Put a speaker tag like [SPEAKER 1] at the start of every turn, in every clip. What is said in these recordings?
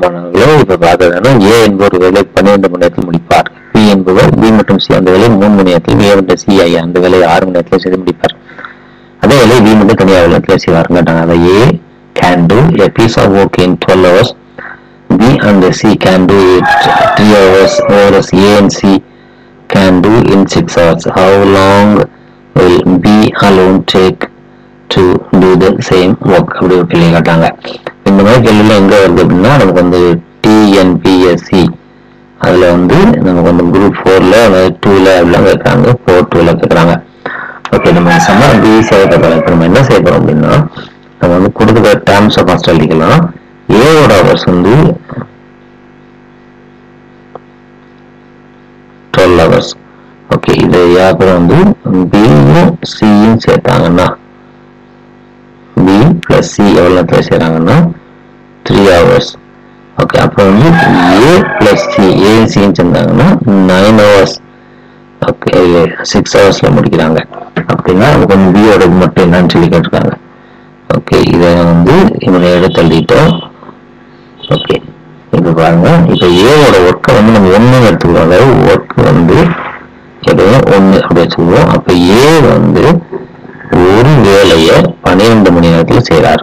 [SPEAKER 1] சமமானவர்களோ இப்ப பார்த்ததுன்னா ஏ என்பவர் வேலை பன்னிரண்டு மணி நேரத்தில் முடிப்பார். பி என்பவர் பி மற்றும் சி அந்த வேலை மூணு மணி நேரத்தில் ஏ மற்றும் சி ஐ அந்த வேலை ஆறு மணி நேரத்தில் செய்து முடிப்பார். அதே வேலை பி மட்டும் தனியாக நேரத்தில் செய்வார் கேட்டாங்க. அதை ஏ can do a piece of work in 12 hours. B and C can do it 3 hours whereas A and C can do in 6 hours. How long will B alone take to do the same work? அப்படி ஒரு கேள்வி கேட்டாங்க. இந்த எங்க வருது அப்படின்னா நமக்கு வந்து டிஎன்பிஎஸ்சி அதுல வந்து நமக்கு வந்து குரூப் ஃபோர்ல டூல அப்படிலாம் கேட்கறாங்க ஃபோர் டூல கேட்கறாங்க ஓகே நம்ம சம்ம பி செய்ய கேட்கலாம் இப்போ நம்ம என்ன செய்ய போறோம் அப்படின்னா நம்ம வந்து கொடுக்குற டேர்ம்ஸை ஃபர்ஸ்ட் எழுதிக்கலாம். ஏவோட ஹவர்ஸ் வந்து டுவெல் ஹவர்ஸ் ஓகே இது யாருக்கும் வந்து பியும் சியும் சேர்த்தாங்கன்னா பி பிளஸ் சி எவ்வளோ நேரத்தில் செய்கிறாங்கன்னா த்ரீ ஹவர்ஸ் ஓகே அப்போ வந்து ஏ ப்ளஸ் சி ஏ சின்னு நைன் ஹவர்ஸ் ஓகே சிக்ஸ் ஹவர்ஸில் முடிக்கிறாங்க. அப்படின்னா நமக்கு வந்து பியோட மட்டும் என்னன்னு சொல்லி கேட்டிருக்காங்க. ஓகே இதை வந்து இவங்க எடுத்து தள்ளிட்டோம் ஓகே இப்போ பாருங்க. இப்போ ஏவோட ஒர்க்கை வந்து நம்ம ஒன்று எடுத்துக்கிறோம் அதாவது ஒர்க் வந்து எதுவும் ஒன்று அப்படி வச்சுக்குவோம் அப்போ ஏ வந்து ஒரு வேலையை பன்னிரெண்டு மணி நேரத்தில் செய்கிறார்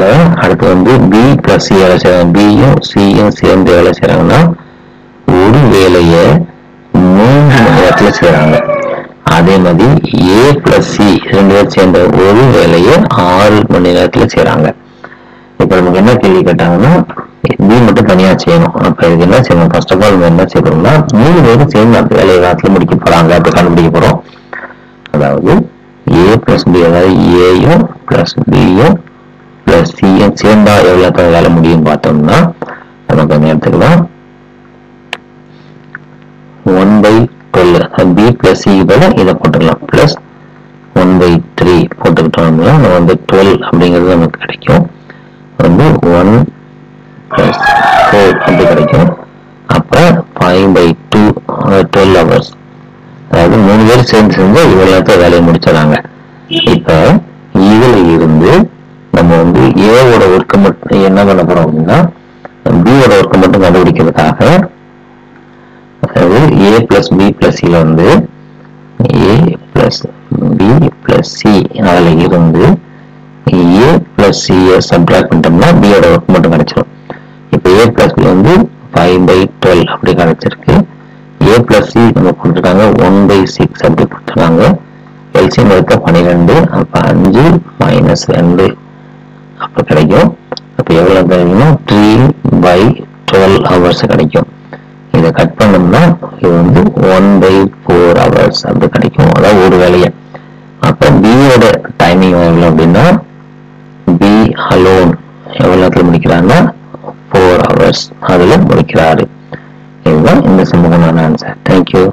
[SPEAKER 1] அப்போ அடுத்து வந்து பி பிளஸ் சி வேலை செய்யறாங்க பியும் சியும் சேர்ந்து வேலை செய்யறாங்கன்னா ஒரு வேலையை மூன்று மணி நேரத்தில் செய்யறாங்க அதே மாதிரி ஏ பிளஸ் சி ரெண்டு பேர் சேர்ந்த ஒரு வேலையை ஆறு மணி நேரத்தில் செய்யறாங்க இப்போ நமக்கு என்ன கேள்வி கேட்டாங்கன்னா பி மட்டும் தனியாக செய்யணும். அப்போ இதுக்கு என்ன செய்யணும்? ஃபர்ஸ்ட் ஆஃப் ஆல் நம்ம என்ன செய்யணும்னா மூணு பேரும் சேர்ந்து அந்த வேலையை காலத்தில் முடிக்க போகிறாங்க அப்படி கண்டுபிடிக்க போகிறோம் அதாவது ஏ பிளஸ் பி அதாவது ஏயும் பிளஸ் பியும் பிளஸ் சியும் சேர்ந்தா எவ்வளோ வேலை முடியும் பார்த்தோம்னா நமக்கு அந்த எடுத்துக்கலாம் one by twelve B plus C போல இதை போட்டுக்கலாம் பிளஸ் ஒன் பை த்ரீ போட்டுக்கிட்டோம்னா நம்ம வந்து டுவெல் அப்படிங்கிறது நமக்கு கிடைக்கும். வந்து ஒன் பிளஸ் ஃபோர் அப்படி கிடைக்கும். அப்போ five by two twelve hours அதாவது மூணு பேர் சேர்ந்து செஞ்சு இவ்வளோ நேரத்தில் வேலையை முடிச்சிடறாங்க. இப்போ e இதில் இருந்து நம்ம வந்து ஏவோட ஒர்க்கு மட்டும் என்ன பண்ண போறோம் அப்படின்னா பியோட ஒர்க்கை மட்டும் கண்டுபிடிக்கிறதுக்காக அதாவது ஏ பிளஸ் பி பிளஸ் சில வந்து A plus B plus C அதில் இருந்து ஏ பிளஸ் சியை சப்ட்ராக்ட் பண்ணிட்டோம்னா பியோட ஒர்க் மட்டும் கிடைச்சிடும் இப்போ ஏ பிளஸ் பி வந்து ஃபைவ் பை டுவெல் அப்படி கிடைச்சிருக்கு. ஏ பிளஸ் சி நம்ம கொடுத்துருக்காங்க ஒன் பை சிக்ஸ் அப்படி கொடுத்துருக்காங்க. எல்சியம் எடுத்த பன்னிரெண்டு அப்போ அஞ்சு மைனஸ் ரெண்டு அப்போ கிடைக்கும். அப்போ எவ்வளோ கிடைக்கும்னா த்ரீ பை டுவெல் ஹவர்ஸ் கிடைக்கும். இதை கட் பண்ணோம்னா இது வந்து ஒன் பை ஃபோர் ஹவர்ஸ் அப்படி கிடைக்கும். அதாவது ஒரு வேலையை. அப்போ பியோட டைமிங் எவ்வளோ அப்படின்னா பி அலோன் எவ்வளோ நேரத்தில் முடிக்கிறாங்கன்னா ஃபோர் ஹவர்ஸ் அதில் முடிக்கிறாரு. இதுதான் இந்த சம்பவமான ஆன்சர் தேங்க்யூ